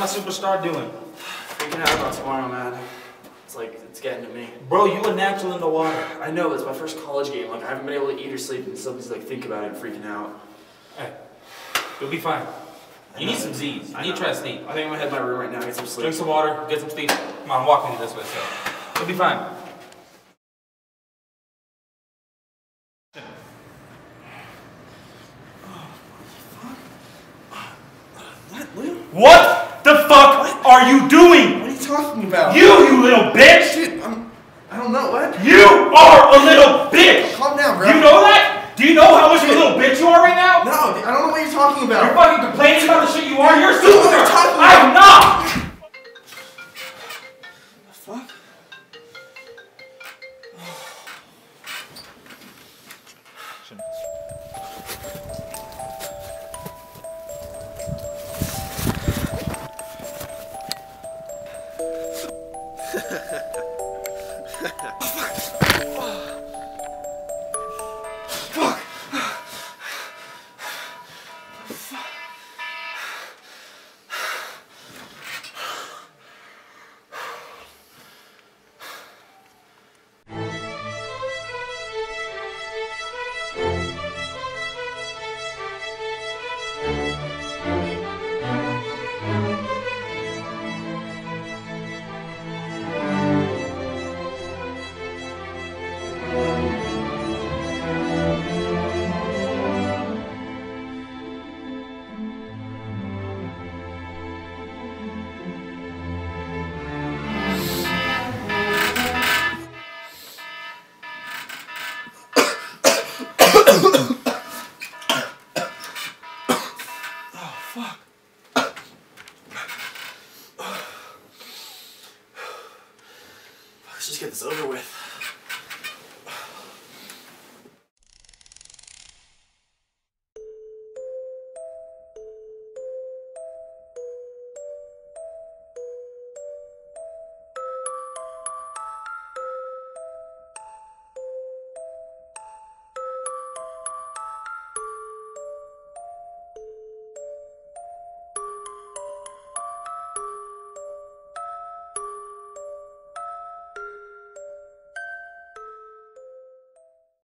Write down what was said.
my superstar doing? Freaking out about tomorrow, man. It's like, it's getting to me. Bro, you a natural in the water. I know, it's my first college game. Like, I haven't been able to eat or sleep and still just like think about it and freaking out. Hey, you'll be fine. You need some Z's. You I need know. to try to sleep. I think I'm gonna head to my room right now, get some sleep. Drink some water, get some sleep. Come on, walk me this way, so. You'll be fine. Oh, uh, what, Lou? What the fuck are you doing? What are you talking about? You, you little bitch! Shit, I'm. I don't know, what? You are a little bitch! Calm down, bro. You know that? Do you know how much of a little bitch you are right now? No, I don't know what you're talking about. You're fucking complaining about the shit you are. You're a Dude, what are you superstar. I'm not. just get this over with.